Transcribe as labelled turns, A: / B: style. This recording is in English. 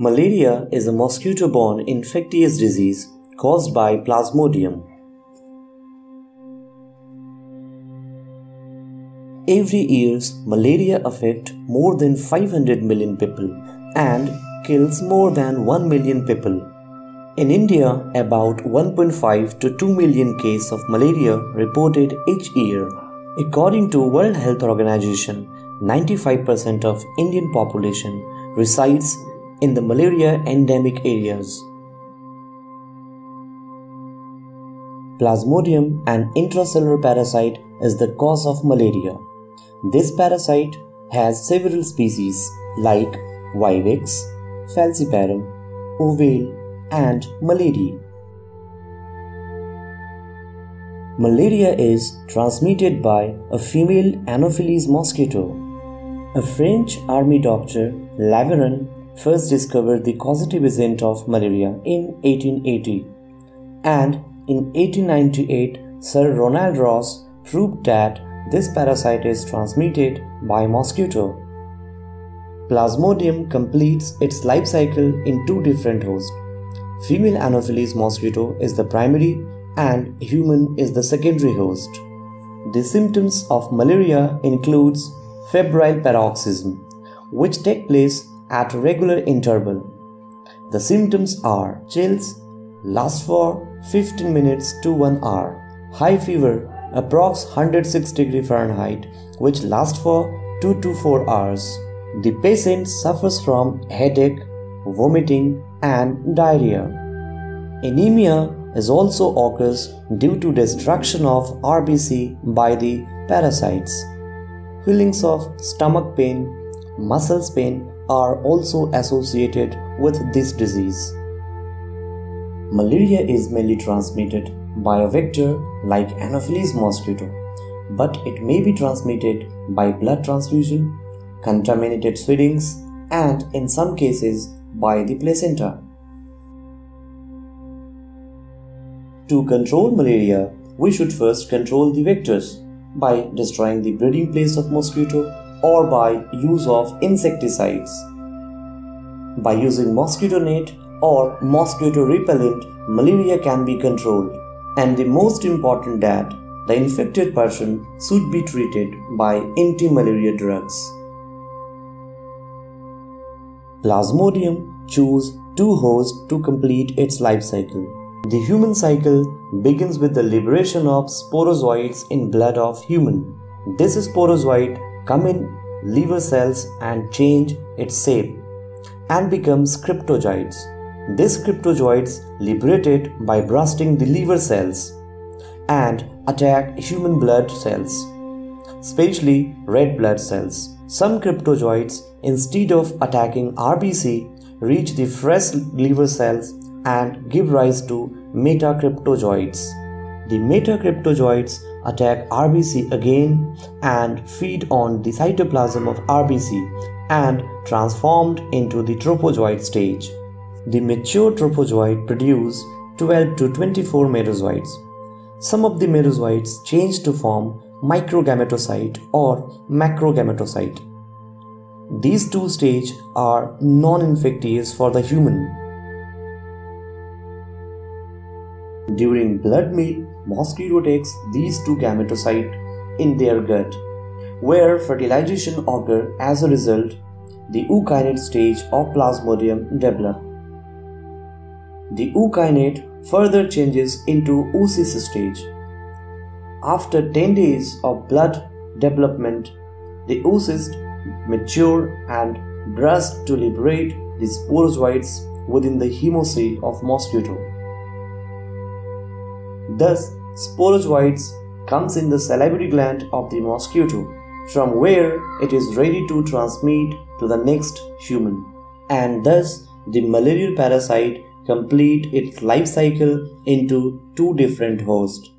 A: Malaria is a mosquito borne infectious disease caused by Plasmodium. Every year, malaria affects more than 500 million people and kills more than 1 million people. In India, about 1.5 to 2 million cases of malaria reported each year. According to World Health Organization, 95% of Indian population resides in the malaria endemic areas. Plasmodium, an intracellular parasite, is the cause of malaria. This parasite has several species like Vivax, Falciparum, Ovale, and Malariae. Malaria is transmitted by a female Anopheles mosquito. A French army doctor, Laveran, first discovered the causative agent of malaria in 1880 and in 1898 Sir Ronald Ross proved that this parasite is transmitted by mosquito. Plasmodium completes its life cycle in two different hosts. Female Anopheles mosquito is the primary and human is the secondary host. The symptoms of malaria includes febrile paroxysm, which take place at regular interval. The symptoms are chills, last for 15 minutes to 1 hour, high fever, approx 106 degree Fahrenheit, which lasts for 2 to 4 hours. The patient suffers from headache, vomiting, and diarrhea. Anemia is also occurs due to destruction of RBC by the parasites. Feelings of stomach pain, muscles pain, are also associated with this disease. Malaria is mainly transmitted by a vector like Anopheles mosquito, but it may be transmitted by blood transfusion, contaminated feedings, and in some cases by the placenta. To control malaria, we should first control the vectors by destroying the breeding place of mosquito or by use of insecticides. By using mosquito net or mosquito repellent, malaria can be controlled. And the most important that the infected person should be treated by anti-malaria drugs. Plasmodium choose two hosts to complete its life cycle. The human cycle begins with the liberation of sporozoites in blood of human. This sporozoite come in liver cells and change its shape and becomes cryptozoites. These cryptozoites liberated by bursting the liver cells and attack human blood cells, especially red blood cells. Some cryptozoites, instead of attacking RBC, reach the fresh liver cells and give rise to metacryptozoites. The metacryptozoites attack RBC again and feed on the cytoplasm of RBC and transformed into the trophozoite stage. The mature trophozoite produce 12 to 24 merozoites. Some of the merozoites change to form microgametocyte or macrogametocyte. These two stages are non-infectious for the human During blood meal, mosquito takes these two gametocytes in their gut, where fertilization occurs as a result, the ookinete stage of plasmodium develop. The ookinete further changes into oocyst stage. After 10 days of blood development, the oocyst mature and burst to liberate the sporozoites within the hemocyte of mosquito. Thus, sporozoites comes in the salivary gland of the mosquito, from where it is ready to transmit to the next human. And thus, the malarial parasite complete its life cycle into two different hosts.